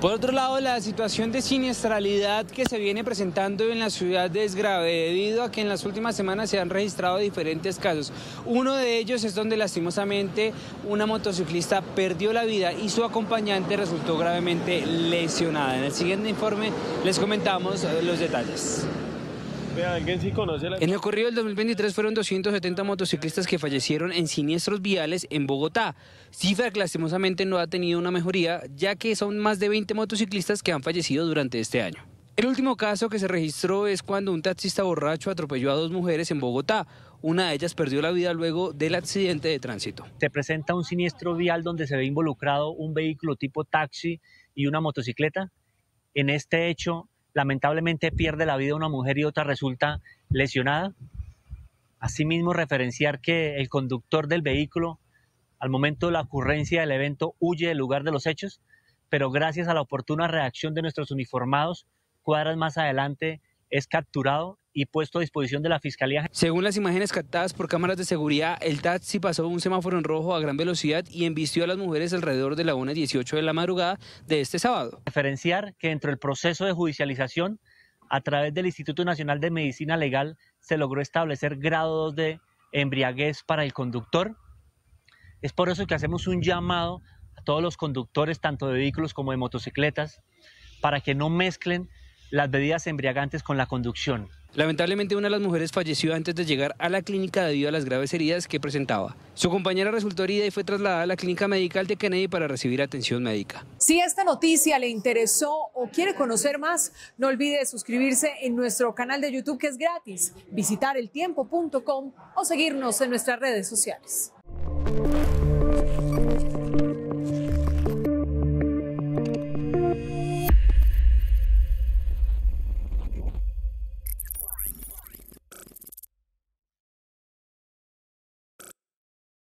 Por otro lado, la situación de siniestralidad que se viene presentando en la ciudad es grave debido a que en las últimas semanas se han registrado diferentes casos. Uno de ellos es donde lastimosamente una motociclista perdió la vida y su acompañante resultó gravemente lesionada. En el siguiente informe les comentamos los detalles. En el corrido del 2023 fueron 270 motociclistas que fallecieron en siniestros viales en Bogotá, cifra que lastimosamente no ha tenido una mejoría, ya que son más de 20 motociclistas que han fallecido durante este año. El último caso que se registró es cuando un taxista borracho atropelló a dos mujeres en Bogotá. Una de ellas perdió la vida luego del accidente de tránsito. Se presenta un siniestro vial donde se ve involucrado un vehículo tipo taxi y una motocicleta. En este hecho, lamentablemente pierde la vida una mujer y otra resulta lesionada. Asimismo, referenciar que el conductor del vehículo, al momento de la ocurrencia del evento, huye del lugar de los hechos, pero gracias a la oportuna reacción de nuestros uniformados, cuadras más adelante es capturado y puesto a disposición de la Fiscalía. Según las imágenes captadas por cámaras de seguridad, el taxi pasó un semáforo en rojo a gran velocidad y embistió a las mujeres alrededor de la 1.18 de la madrugada de este sábado. Referenciar que dentro del proceso de judicialización, a través del Instituto Nacional de Medicina Legal, se logró establecer grado de embriaguez para el conductor. Es por eso que hacemos un llamado a todos los conductores, tanto de vehículos como de motocicletas, para que no mezclen las bebidas embriagantes con la conducción. Lamentablemente una de las mujeres falleció antes de llegar a la clínica debido a las graves heridas que presentaba. Su compañera resultó herida y fue trasladada a la clínica medical de Kennedy para recibir atención médica. Si esta noticia le interesó o quiere conocer más, no olvide suscribirse en nuestro canal de YouTube que es gratis, visitar eltiempo.com o seguirnos en nuestras redes sociales.